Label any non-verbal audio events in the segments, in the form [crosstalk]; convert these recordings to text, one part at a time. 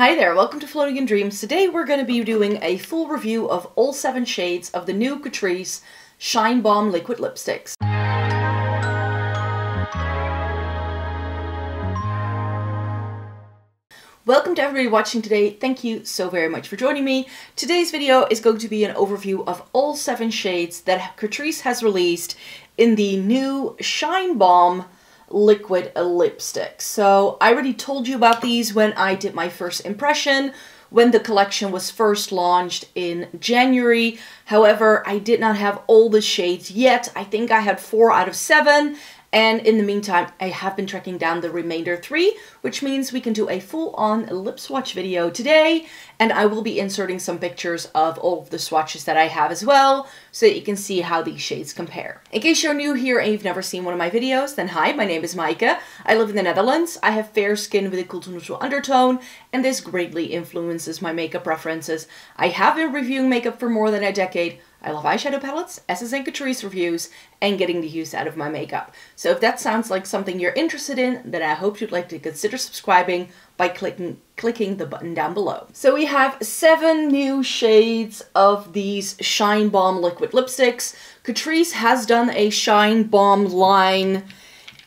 Hi there, welcome to Floating in Dreams. Today we're going to be doing a full review of all seven shades of the new Catrice Shine Bomb Liquid Lipsticks. Welcome to everybody watching today. Thank you so very much for joining me. Today's video is going to be an overview of all seven shades that Catrice has released in the new Shine Bomb liquid lipstick. So I already told you about these when I did my first impression, when the collection was first launched in January. However, I did not have all the shades yet. I think I had four out of seven, and in the meantime, I have been tracking down the remainder three, which means we can do a full-on lip swatch video today, and I will be inserting some pictures of all of the swatches that I have as well, so that you can see how these shades compare. In case you're new here and you've never seen one of my videos, then hi, my name is Maaike. I live in the Netherlands. I have fair skin with a cool to neutral undertone, and this greatly influences my makeup preferences. I have been reviewing makeup for more than a decade, I love eyeshadow palettes, Essence and Catrice reviews, and getting the use out of my makeup. So if that sounds like something you're interested in, then I hope you'd like to consider subscribing by clicking clicking the button down below. So we have seven new shades of these Shine Bomb liquid lipsticks. Catrice has done a Shine Bomb line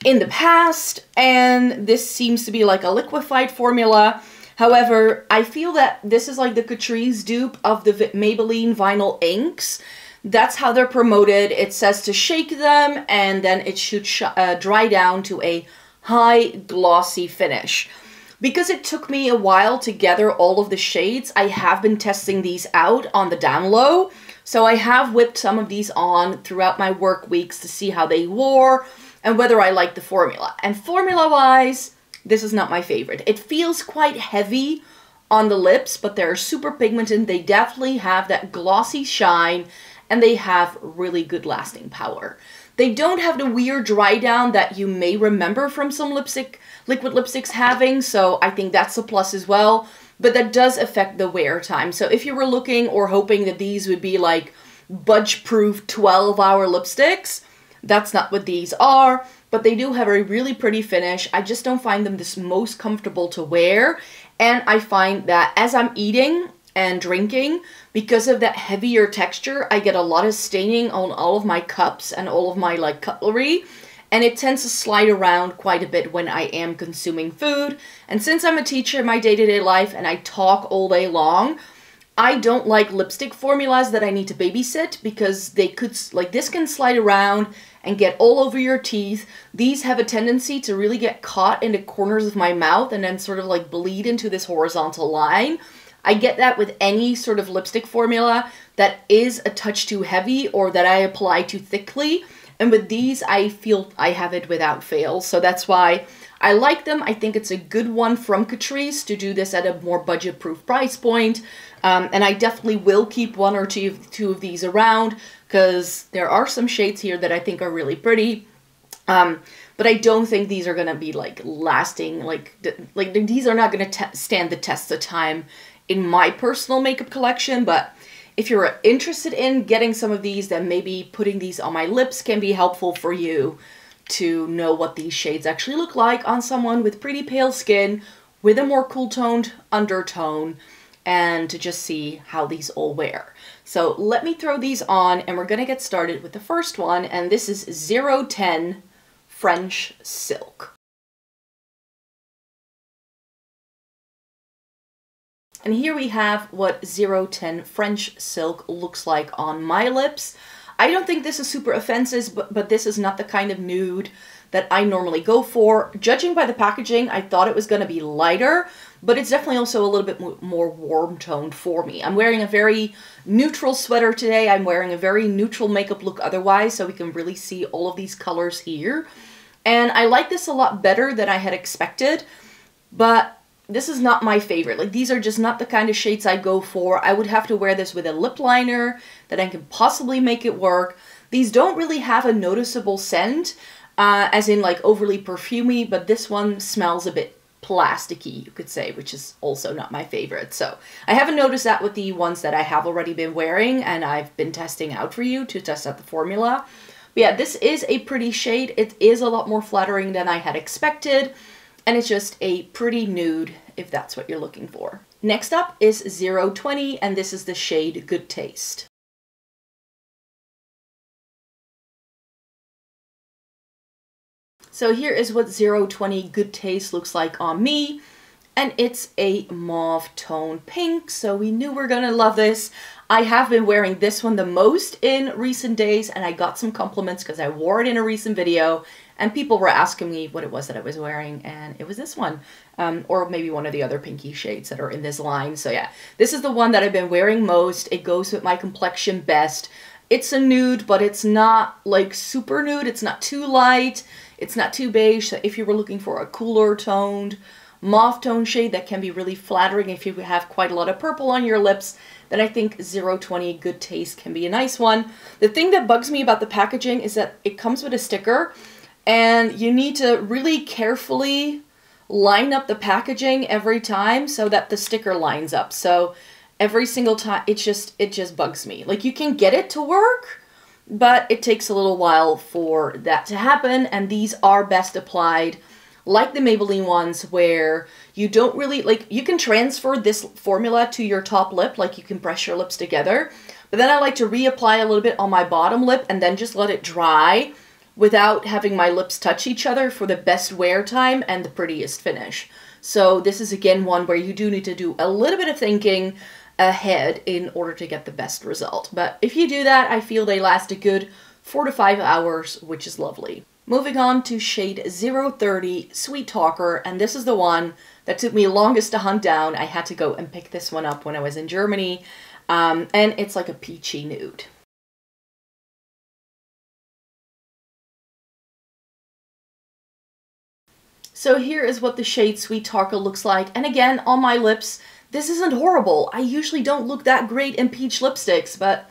in the past, and this seems to be like a liquefied formula. However, I feel that this is like the Catrice dupe of the Maybelline Vinyl Inks. That's how they're promoted. It says to shake them and then it should uh, dry down to a high glossy finish. Because it took me a while to gather all of the shades, I have been testing these out on the down low. So I have whipped some of these on throughout my work weeks to see how they wore and whether I like the formula. And formula-wise, this is not my favorite. It feels quite heavy on the lips, but they're super pigmented. They definitely have that glossy shine and they have really good lasting power. They don't have the weird dry down that you may remember from some lipstick, liquid lipsticks having, so I think that's a plus as well. But that does affect the wear time. So if you were looking or hoping that these would be like budge-proof 12-hour lipsticks, that's not what these are but they do have a really pretty finish. I just don't find them this most comfortable to wear. And I find that as I'm eating and drinking, because of that heavier texture, I get a lot of staining on all of my cups and all of my like cutlery. And it tends to slide around quite a bit when I am consuming food. And since I'm a teacher in my day-to-day -day life and I talk all day long, I don't like lipstick formulas that I need to babysit because they could, like this can slide around and get all over your teeth. These have a tendency to really get caught in the corners of my mouth and then sort of like bleed into this horizontal line. I get that with any sort of lipstick formula that is a touch too heavy or that I apply too thickly. And with these, I feel I have it without fail. So that's why I like them. I think it's a good one from Catrice to do this at a more budget-proof price point. Um, and I definitely will keep one or two, two of these around because there are some shades here that I think are really pretty. Um, but I don't think these are going to be like lasting, like, like these are not going to stand the test of time in my personal makeup collection, but if you're interested in getting some of these, then maybe putting these on my lips can be helpful for you to know what these shades actually look like on someone with pretty pale skin with a more cool toned undertone and to just see how these all wear. So let me throw these on and we're gonna get started with the first one and this is 010 French Silk. And here we have what 010 French Silk looks like on my lips. I don't think this is super offensive, but, but this is not the kind of nude that I normally go for. Judging by the packaging, I thought it was going to be lighter, but it's definitely also a little bit more warm toned for me. I'm wearing a very neutral sweater today. I'm wearing a very neutral makeup look otherwise, so we can really see all of these colors here. And I like this a lot better than I had expected, but this is not my favorite. Like, these are just not the kind of shades I go for. I would have to wear this with a lip liner that I can possibly make it work. These don't really have a noticeable scent, uh, as in like overly perfumy, but this one smells a bit plasticky, you could say, which is also not my favorite. So I haven't noticed that with the ones that I have already been wearing and I've been testing out for you to test out the formula. But yeah, this is a pretty shade. It is a lot more flattering than I had expected. and it's just a pretty nude if that's what you're looking for. Next up is 020 and this is the shade Good Taste. So here is what 020 Good Taste looks like on me. And it's a mauve tone pink, so we knew we are gonna love this. I have been wearing this one the most in recent days, and I got some compliments because I wore it in a recent video, and people were asking me what it was that I was wearing, and it was this one. Um, or maybe one of the other pinky shades that are in this line. So yeah, this is the one that I've been wearing most. It goes with my complexion best. It's a nude, but it's not like super nude. It's not too light. It's not too beige. So if you were looking for a cooler toned mauve tone shade that can be really flattering if you have quite a lot of purple on your lips, then I think 020 Good Taste can be a nice one. The thing that bugs me about the packaging is that it comes with a sticker and you need to really carefully line up the packaging every time so that the sticker lines up. So every single time it just it just bugs me. Like you can get it to work, but it takes a little while for that to happen and these are best applied like the Maybelline ones where you don't really, like, you can transfer this formula to your top lip, like you can press your lips together. But then I like to reapply a little bit on my bottom lip and then just let it dry without having my lips touch each other for the best wear time and the prettiest finish. So this is again one where you do need to do a little bit of thinking ahead in order to get the best result. But if you do that, I feel they last a good four to five hours, which is lovely. Moving on to shade 030 Sweet Talker, and this is the one that took me longest to hunt down. I had to go and pick this one up when I was in Germany, um, and it's like a peachy nude. So here is what the shade Sweet Talker looks like, and again, on my lips, this isn't horrible. I usually don't look that great in peach lipsticks, but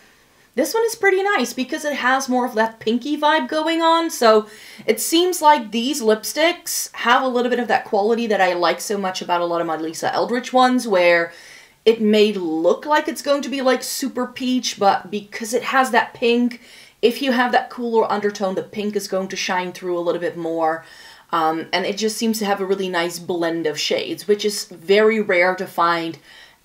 this one is pretty nice because it has more of that pinky vibe going on. So it seems like these lipsticks have a little bit of that quality that I like so much about a lot of my Lisa Eldridge ones where it may look like it's going to be like super peach, but because it has that pink, if you have that cooler undertone, the pink is going to shine through a little bit more. Um, and it just seems to have a really nice blend of shades, which is very rare to find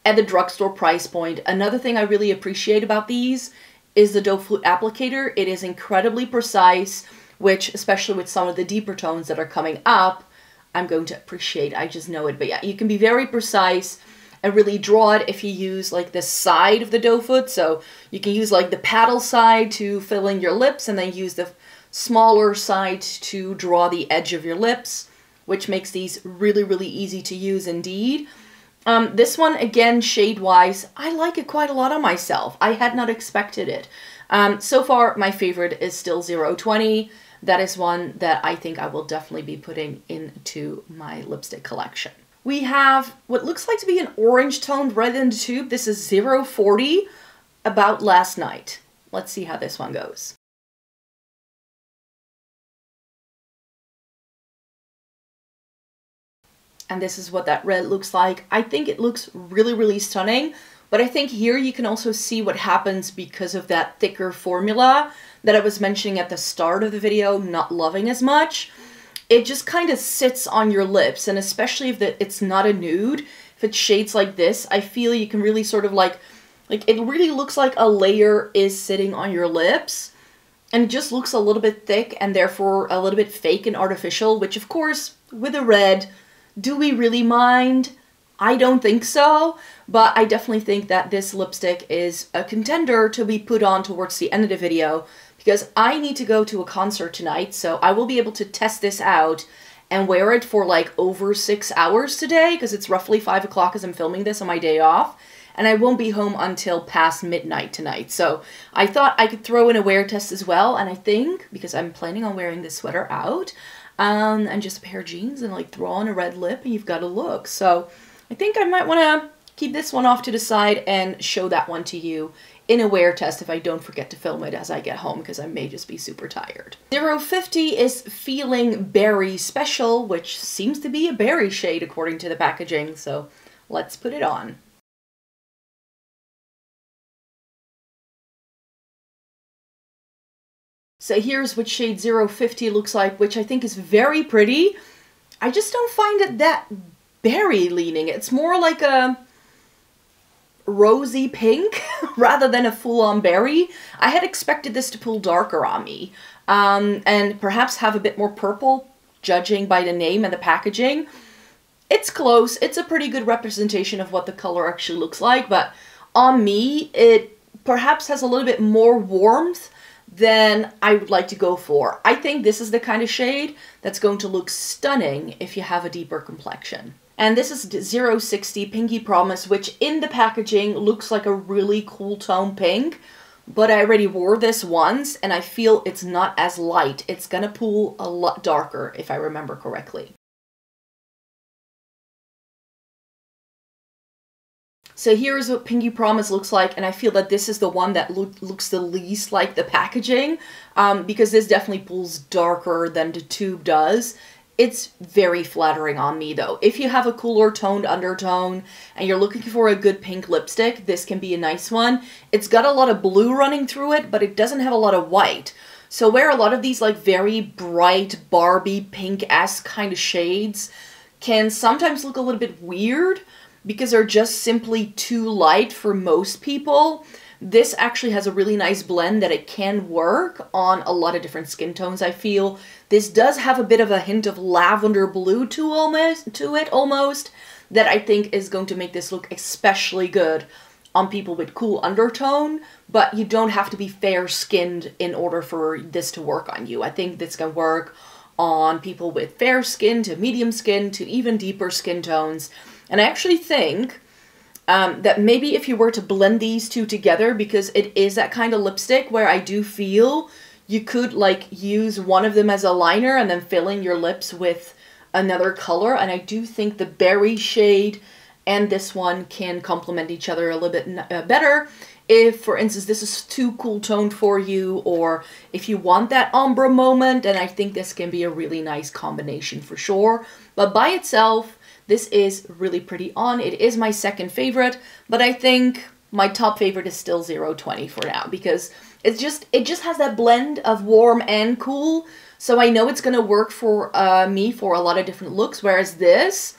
at the drugstore price point. Another thing I really appreciate about these is the doe foot applicator. It is incredibly precise, which, especially with some of the deeper tones that are coming up, I'm going to appreciate. I just know it. But yeah, you can be very precise and really draw it if you use like the side of the doe foot. So you can use like the paddle side to fill in your lips and then use the smaller side to draw the edge of your lips, which makes these really, really easy to use indeed. Um, this one, again, shade-wise, I like it quite a lot on myself. I had not expected it. Um, so far, my favorite is still 020. That is one that I think I will definitely be putting into my lipstick collection. We have what looks like to be an orange toned red in the tube. This is 040, About Last Night. Let's see how this one goes. and this is what that red looks like. I think it looks really, really stunning, but I think here you can also see what happens because of that thicker formula that I was mentioning at the start of the video, not loving as much. It just kind of sits on your lips, and especially if the, it's not a nude, if it's shades like this, I feel you can really sort of like, like it really looks like a layer is sitting on your lips, and it just looks a little bit thick and therefore a little bit fake and artificial, which of course, with a red, do we really mind? I don't think so, but I definitely think that this lipstick is a contender to be put on towards the end of the video because I need to go to a concert tonight, so I will be able to test this out and wear it for like over six hours today because it's roughly five o'clock as I'm filming this on my day off and I won't be home until past midnight tonight. So I thought I could throw in a wear test as well, and I think, because I'm planning on wearing this sweater out, um, and just a pair of jeans and like throw on a red lip and you've got a look. So I think I might want to keep this one off to the side and show that one to you in a wear test if I don't forget to film it as I get home because I may just be super tired. 050 is Feeling Berry Special, which seems to be a berry shade according to the packaging, so let's put it on. So here's what shade 050 looks like, which I think is very pretty. I just don't find it that berry leaning. It's more like a rosy pink [laughs] rather than a full-on berry. I had expected this to pull darker on me um, and perhaps have a bit more purple, judging by the name and the packaging. It's close. It's a pretty good representation of what the color actually looks like, but on me, it perhaps has a little bit more warmth than I would like to go for. I think this is the kind of shade that's going to look stunning if you have a deeper complexion. And this is 060 Pinky Promise, which in the packaging looks like a really cool tone pink. But I already wore this once and I feel it's not as light. It's gonna pull a lot darker if I remember correctly. So here's what Pinky Promise looks like, and I feel that this is the one that looks the least like the packaging, um, because this definitely pulls darker than the tube does. It's very flattering on me though. If you have a cooler toned undertone and you're looking for a good pink lipstick, this can be a nice one. It's got a lot of blue running through it, but it doesn't have a lot of white. So where a lot of these like very bright Barbie pink-esque kind of shades can sometimes look a little bit weird because they're just simply too light for most people, this actually has a really nice blend that it can work on a lot of different skin tones, I feel. This does have a bit of a hint of lavender blue to almost to it almost that I think is going to make this look especially good on people with cool undertone, but you don't have to be fair-skinned in order for this to work on you. I think this can work on people with fair skin to medium skin to even deeper skin tones. And I actually think um, that maybe if you were to blend these two together, because it is that kind of lipstick where I do feel you could like use one of them as a liner and then fill in your lips with another color. And I do think the berry shade and this one can complement each other a little bit uh, better. If, for instance, this is too cool toned for you, or if you want that ombre moment, then I think this can be a really nice combination for sure. But by itself, this is really pretty on. It is my second favorite, but I think my top favorite is still 020 for now because it's just it just has that blend of warm and cool. So I know it's to work for uh, me for a lot of different looks, whereas this,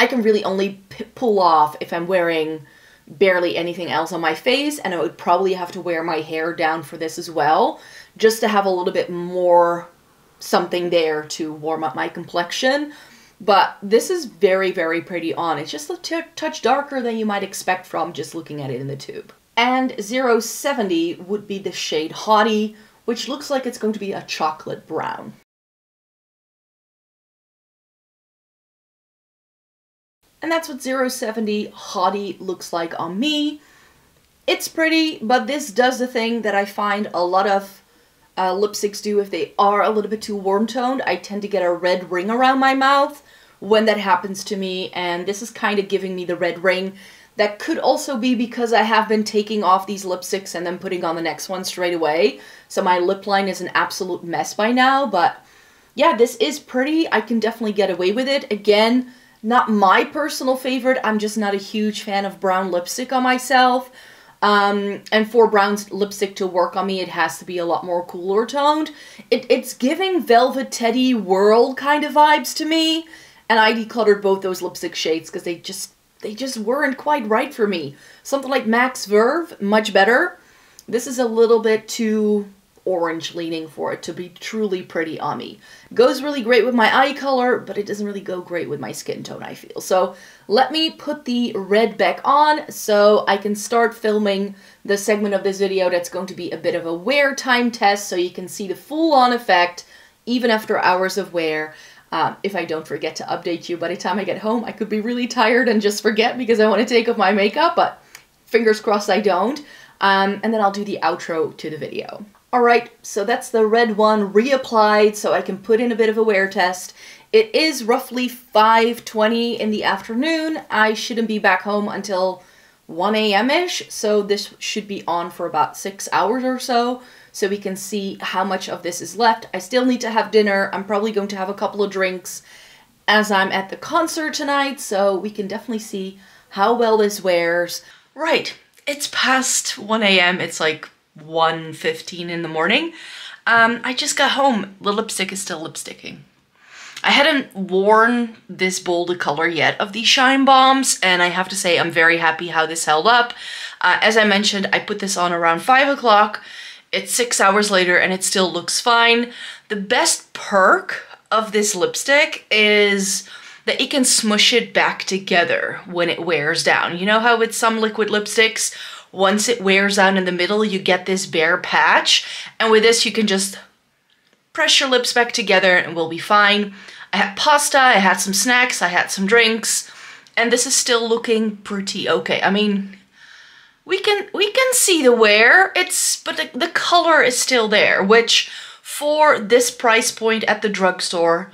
I can really only pull off if I'm wearing barely anything else on my face, and I would probably have to wear my hair down for this as well, just to have a little bit more something there to warm up my complexion. But this is very, very pretty on. It's just a touch darker than you might expect from just looking at it in the tube. And 070 would be the shade Hottie, which looks like it's going to be a chocolate brown. And that's what 070 Hottie looks like on me. It's pretty, but this does the thing that I find a lot of uh, lipsticks do if they are a little bit too warm toned. I tend to get a red ring around my mouth when that happens to me, and this is kind of giving me the red ring. That could also be because I have been taking off these lipsticks and then putting on the next one straight away. So my lip line is an absolute mess by now, but yeah, this is pretty. I can definitely get away with it. Again, not my personal favorite. I'm just not a huge fan of brown lipstick on myself. Um, and for Brown's lipstick to work on me, it has to be a lot more cooler toned. It, it's giving Velvet Teddy Whirl kind of vibes to me. And I decluttered both those lipstick shades because they just they just weren't quite right for me. Something like MAC's Verve, much better. This is a little bit too orange leaning for it to be truly pretty on me. Goes really great with my eye color, but it doesn't really go great with my skin tone, I feel. So let me put the red back on so I can start filming the segment of this video that's going to be a bit of a wear time test so you can see the full-on effect even after hours of wear. Um, if I don't forget to update you by the time I get home, I could be really tired and just forget because I want to take off my makeup, but fingers crossed I don't. Um, and then I'll do the outro to the video. Alright, so that's the red one reapplied so I can put in a bit of a wear test. It is roughly 5.20 in the afternoon. I shouldn't be back home until 1 a.m.-ish, so this should be on for about 6 hours or so so we can see how much of this is left. I still need to have dinner. I'm probably going to have a couple of drinks as I'm at the concert tonight, so we can definitely see how well this wears. Right, it's past 1 a.m. It's like 1.15 in the morning. Um, I just got home. The lipstick is still lipsticking. I hadn't worn this bold color yet of these Shine Bombs, and I have to say I'm very happy how this held up. Uh, as I mentioned, I put this on around 5 o'clock. It's six hours later and it still looks fine. The best perk of this lipstick is that you can smush it back together when it wears down. You know how with some liquid lipsticks, once it wears out in the middle, you get this bare patch. And with this, you can just press your lips back together and we'll be fine. I had pasta, I had some snacks, I had some drinks, and this is still looking pretty okay. I mean, we can we can see the wear, it's but the, the color is still there, which for this price point at the drugstore,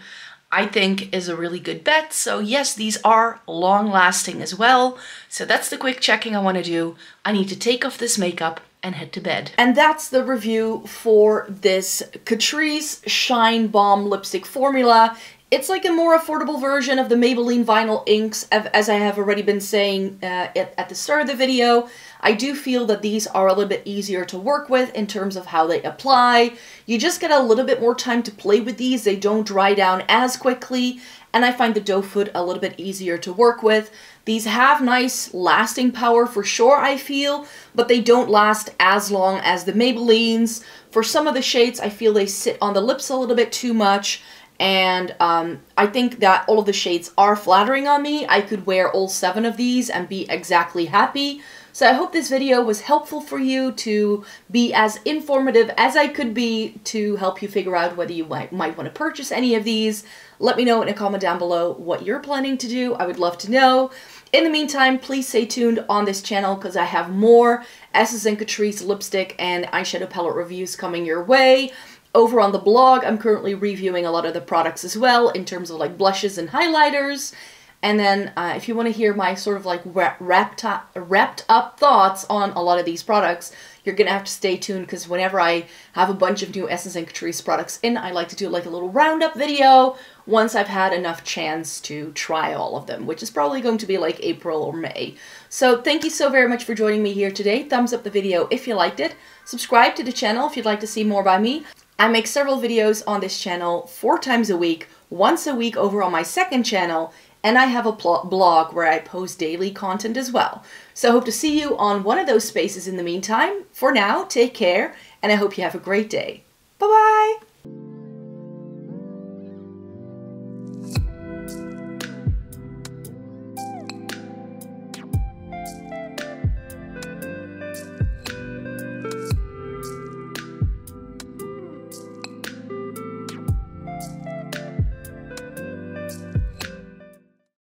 I think is a really good bet. So yes, these are long lasting as well. So that's the quick checking I want to do. I need to take off this makeup and head to bed. And that's the review for this Catrice Shine Bomb lipstick formula. It's like a more affordable version of the Maybelline Vinyl Inks, as I have already been saying uh, at, at the start of the video. I do feel that these are a little bit easier to work with in terms of how they apply. You just get a little bit more time to play with these. They don't dry down as quickly, and I find the doe foot a little bit easier to work with. These have nice lasting power for sure, I feel, but they don't last as long as the Maybellines. For some of the shades, I feel they sit on the lips a little bit too much, and um, I think that all of the shades are flattering on me. I could wear all seven of these and be exactly happy. So I hope this video was helpful for you to be as informative as I could be to help you figure out whether you might, might want to purchase any of these. Let me know in a comment down below what you're planning to do. I would love to know. In the meantime, please stay tuned on this channel because I have more Essence and Catrice lipstick and eyeshadow palette reviews coming your way. Over on the blog, I'm currently reviewing a lot of the products as well in terms of like blushes and highlighters. And then uh, if you want to hear my sort of like wrapped up, wrapped up thoughts on a lot of these products, you're going to have to stay tuned because whenever I have a bunch of new Essence and Catrice products in, I like to do like a little roundup video once I've had enough chance to try all of them, which is probably going to be like April or May. So thank you so very much for joining me here today. Thumbs up the video if you liked it. Subscribe to the channel if you'd like to see more by me. I make several videos on this channel four times a week, once a week over on my second channel, and I have a blog where I post daily content as well. So I hope to see you on one of those spaces in the meantime. For now, take care, and I hope you have a great day. Bye-bye!